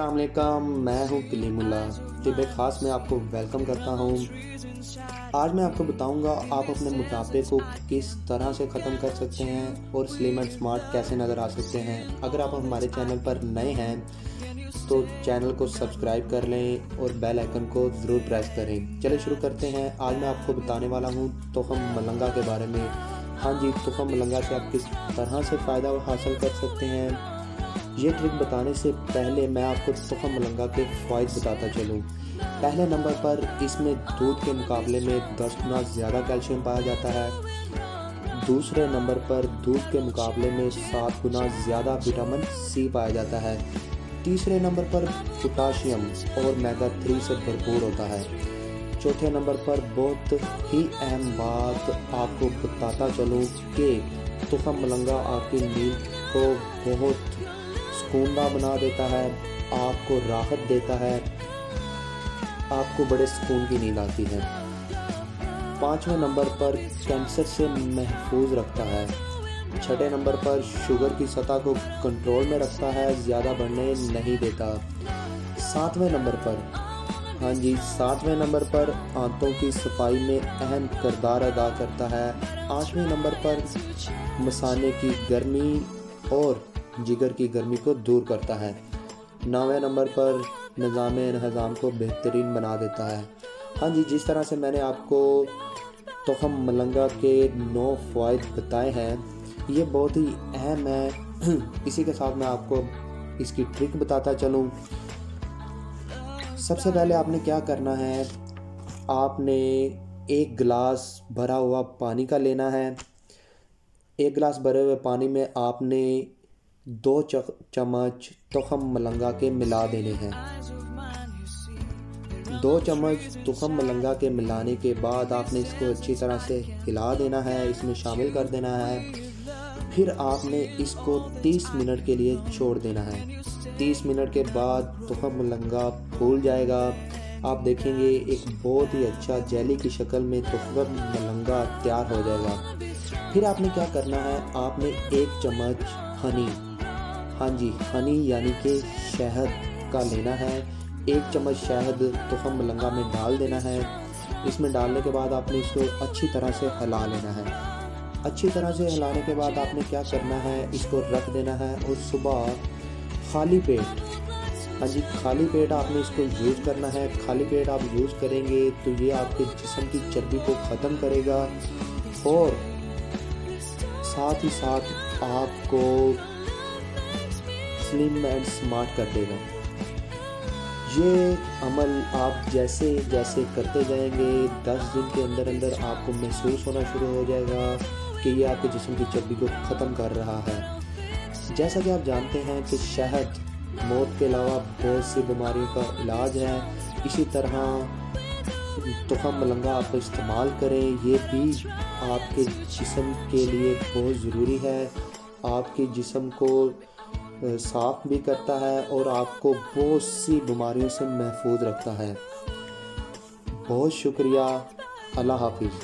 अस्सलाम वालेकुम मैं हूँ कलीमुल्ला। तिब ख़ास में आपको वेलकम करता हूँ। आज मैं आपको बताऊँगा आप अपने मोटापे को किस तरह से ख़त्म कर सकते हैं और स्लिम एंड स्मार्ट कैसे नज़र आ सकते हैं। अगर आप हमारे चैनल पर नए हैं तो चैनल को सब्सक्राइब कर लें और बेल आइकन को ज़रूर प्रेस करें। चलिए शुरू करते हैं। आज मैं आपको बताने वाला हूँ तोहम मलंगा के बारे में। हाँ जी, तोहम मलंगा से आप किस तरह से फ़ायदा हासिल कर सकते हैं? ये ट्रिक बताने से पहले मैं आपको तुखम मलंगा के फ़ायद बताता चलूँ। पहले नंबर पर इसमें दूध के मुकाबले में दस गुना ज़्यादा कैल्शियम पाया जाता है। दूसरे नंबर पर दूध के मुकाबले में सात गुना ज़्यादा विटामिन सी पाया जाता है। तीसरे नंबर पर पोटाशियम और मैगा थ्री से भरपूर होता है। चौथे नंबर पर बहुत ही अहम बात आपको बताता चलूँ कि तुखम मलंगा आपकी नींद को बहुत सुकूनदा बना देता है, आपको राहत देता है, आपको बड़े सुकून की नींद आती है। पाँचवें नंबर पर कैंसर से महफूज रखता है। छठे नंबर पर शुगर की सतह को कंट्रोल में रखता है, ज़्यादा बढ़ने नहीं देता। सातवें नंबर पर हाँ जी, सातवें नंबर पर आंतों की सफ़ाई में अहम किरदार अदा करता है। आठवें नंबर पर मसाने की गर्मी और जिगर की गर्मी को दूर करता है। नौवें नंबर पर निज़ाम हज़ाम को बेहतरीन बना देता है। हाँ जी, जिस तरह से मैंने आपको तोहम मलंगा के नौ फ़ायद बताए हैं, ये बहुत ही अहम है। इसी के साथ मैं आपको इसकी ट्रिक बताता चलूँ। सबसे पहले आपने क्या करना है, आपने एक गिलास भरा हुआ पानी का लेना है। एक गिलास भरे हुए पानी में आपने दो चम्मच तुखम मलंगा के मिला देने हैं। दो चम्मच तुखम मलंगा के मिलाने के बाद आपने इसको अच्छी तरह से हिला देना है, इसमें शामिल कर देना है। फिर आपने इसको 30 मिनट के लिए छोड़ देना है। 30 मिनट के बाद तुखम मलंगा फूल जाएगा। आप देखेंगे एक बहुत ही अच्छा जेली की शक्ल में तुखम मलंगा तैयार हो जाएगा। फिर आपने क्या करना है, आपने एक चम्मच हनी हाँ जी हनी यानी कि शहद का लेना है एक चम्मच शहद तुखम मलंगा में डाल देना है इसमें डालने के बाद आपने इसको अच्छी तरह से हिला लेना है अच्छी तरह से हिलाने के बाद आपने क्या करना है इसको रख देना है और सुबह खाली पेट हाँ जी खाली पेट आपने इसको यूज़ करना है खाली पेट आप यूज़ करेंगे तो ये आपके जिसम की चर्बी को ख़त्म करेगा और साथ ही साथ आपको स्लिम एंड स्मार्ट कर देगा। ये अमल आप जैसे जैसे करते जाएँगे 10 दिन के अंदर अंदर आपको महसूस होना शुरू हो जाएगा कि ये आपके जिसम की चर्बी को ख़त्म कर रहा है। जैसा कि आप जानते हैं कि शहद, मौत के अलावा बहुत सी बीमारियों का इलाज है। इसी तरह तुखम, मलंगा आप इस्तेमाल करें, ये भी आपके जिसम के लिए बहुत ज़रूरी है। आपके जिसम को साफ़ भी करता है और आपको बहुत सी बीमारियों से महफूज रखता है। बहुत शुक्रिया। अल्लाह हाफिज़।